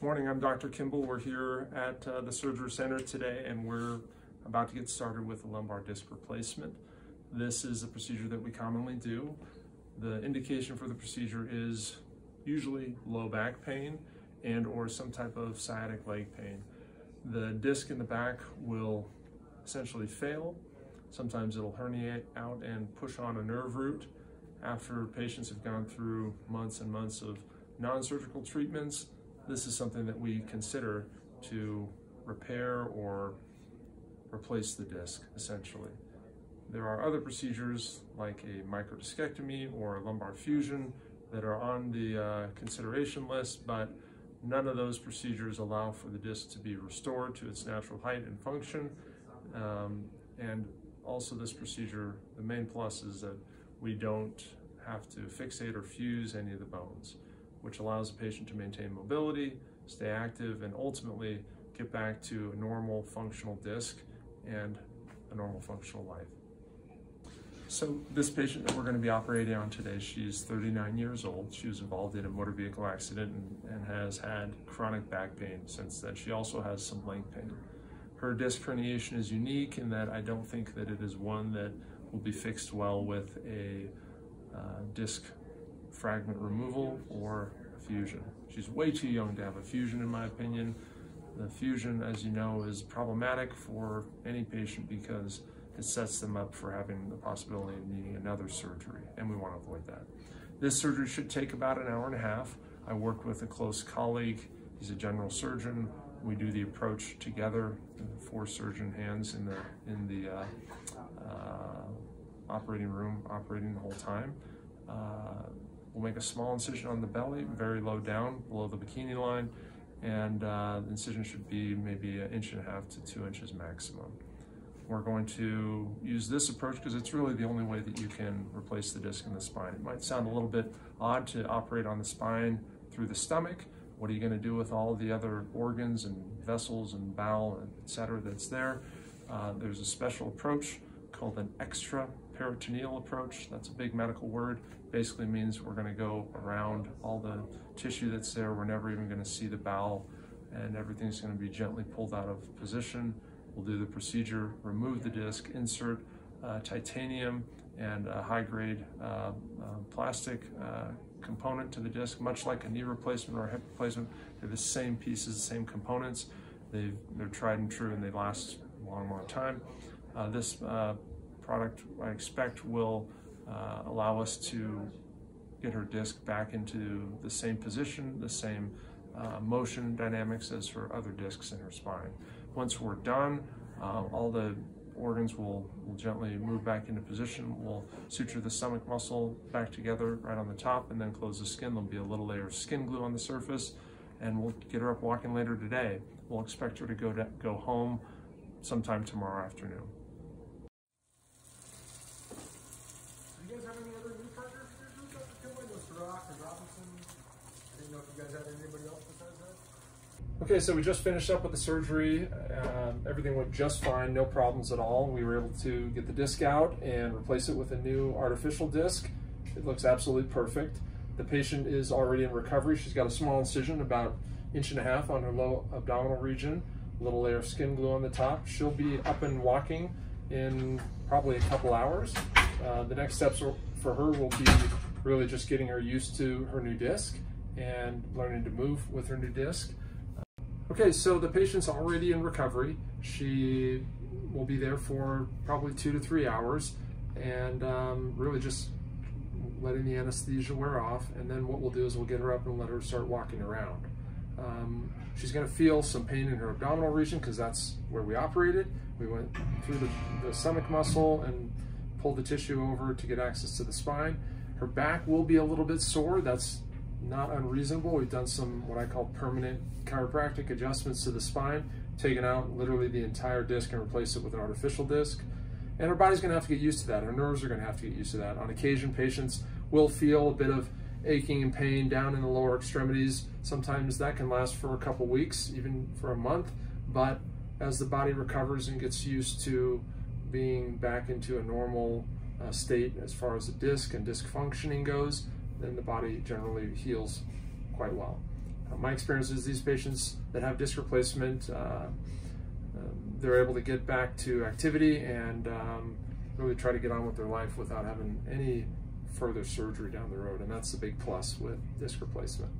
Morning, I'm Dr. Kimball. We're here at uh, the Surgery Center today and we're about to get started with a lumbar disc replacement. This is a procedure that we commonly do. The indication for the procedure is usually low back pain and or some type of sciatic leg pain. The disc in the back will essentially fail. Sometimes it'll herniate out and push on a nerve root after patients have gone through months and months of non-surgical treatments this is something that we consider to repair or replace the disc, essentially. There are other procedures like a microdiscectomy or a lumbar fusion that are on the uh, consideration list, but none of those procedures allow for the disc to be restored to its natural height and function. Um, and also this procedure, the main plus is that we don't have to fixate or fuse any of the bones which allows the patient to maintain mobility, stay active, and ultimately get back to a normal functional disc and a normal functional life. So this patient that we're going to be operating on today, she's 39 years old. She was involved in a motor vehicle accident and, and has had chronic back pain since then. She also has some leg pain. Her disc herniation is unique in that I don't think that it is one that will be fixed well with a uh, disc fragment removal or fusion. She's way too young to have a fusion in my opinion. The fusion, as you know, is problematic for any patient because it sets them up for having the possibility of needing another surgery, and we want to avoid that. This surgery should take about an hour and a half. I work with a close colleague. He's a general surgeon. We do the approach together, four surgeon hands in the in the uh, uh, operating room, operating the whole time. Uh, We'll make a small incision on the belly, very low down, below the bikini line, and uh, the incision should be maybe an inch and a half to two inches maximum. We're going to use this approach because it's really the only way that you can replace the disc in the spine. It might sound a little bit odd to operate on the spine through the stomach. What are you going to do with all the other organs and vessels and bowel, et cetera, that's there? Uh, there's a special approach called an extraperitoneal approach. That's a big medical word basically means we're going to go around all the tissue that's there. We're never even going to see the bowel and everything's going to be gently pulled out of position. We'll do the procedure, remove the disc, insert uh, titanium and a high-grade uh, uh, plastic uh, component to the disc, much like a knee replacement or a hip replacement. They're the same pieces, the same components. they are tried and true and they last a long, long time. Uh, this uh, product, I expect, will uh, allow us to get her disc back into the same position, the same uh, motion dynamics as her other discs in her spine. Once we're done, uh, all the organs will, will gently move back into position. We'll suture the stomach muscle back together right on the top and then close the skin. There'll be a little layer of skin glue on the surface and we'll get her up walking later today. We'll expect her to go, to, go home sometime tomorrow afternoon. Okay, so we just finished up with the surgery. Um, everything went just fine, no problems at all. We were able to get the disc out and replace it with a new artificial disc. It looks absolutely perfect. The patient is already in recovery. She's got a small incision, about inch and a half on her low abdominal region, a little layer of skin glue on the top. She'll be up and walking in probably a couple hours. Uh, the next steps for her will be really just getting her used to her new disc and learning to move with her new disc. Okay, so the patient's already in recovery. She will be there for probably two to three hours and um, really just letting the anesthesia wear off. And then what we'll do is we'll get her up and let her start walking around. Um, she's gonna feel some pain in her abdominal region because that's where we operated. We went through the, the stomach muscle and pulled the tissue over to get access to the spine. Her back will be a little bit sore. That's not unreasonable. We've done some what I call permanent chiropractic adjustments to the spine, taken out literally the entire disc and replaced it with an artificial disc. And our body's gonna have to get used to that. Our nerves are gonna have to get used to that. On occasion, patients will feel a bit of aching and pain down in the lower extremities. Sometimes that can last for a couple weeks, even for a month. But as the body recovers and gets used to being back into a normal uh, state as far as the disc and disc functioning goes, then the body generally heals quite well. my experience is these patients that have disc replacement, uh, um, they're able to get back to activity and um, really try to get on with their life without having any further surgery down the road. And that's the big plus with disc replacement.